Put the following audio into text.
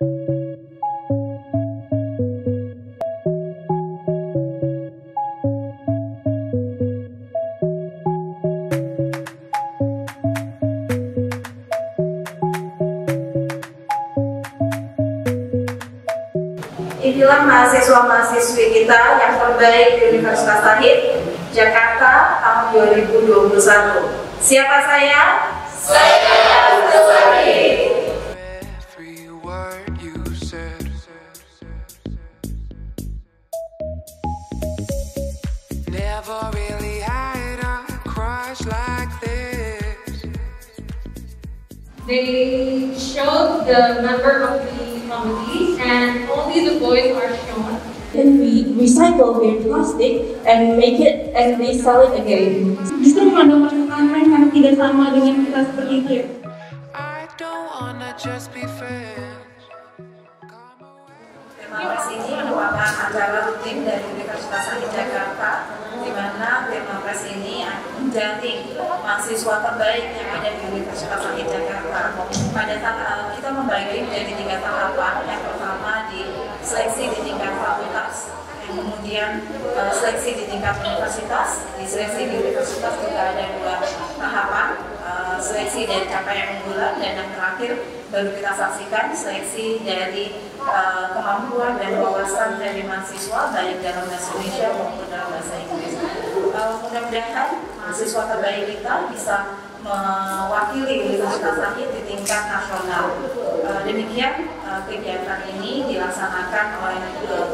Inilah mahasiswa-mahasiswi kita yang terbaik di Universitas Tahit, Jakarta tahun 2021. Siapa saya? Saya Every They showed the number of the families and only the boys are shown. Then we recycle their plastic and make it and they sell it again. Justru memandang mereka keren karena tidak sama dengan kita seperti itu ya. I don't wanna just be friends. Come away. Tema ini merupakan acara rutin dari Universitas Jakarta, di mana tema ini menjaring mahasiswa terbaik yang ada di Universitas Tahit Jakarta. Pada saat kita membagi menjadi tiga tahapan, yang pertama di seleksi di tingkat fakultas, kemudian eh, seleksi di tingkat universitas. Di seleksi di universitas juga ada dua tahapan, eh, seleksi dari capaian unggulan dan yang terakhir baru kita saksikan seleksi dari eh, kemampuan dan wawasan dari mahasiswa baik dalam bahasa Indonesia maupun dalam bahasa Inggris. Eh, mudah-mudahan mahasiswa terbaik kita bisa mewakili Universitas Tahit di tingkat nasional. Eh, demikian eh, kegiatan ini dilaksanakan oleh eh,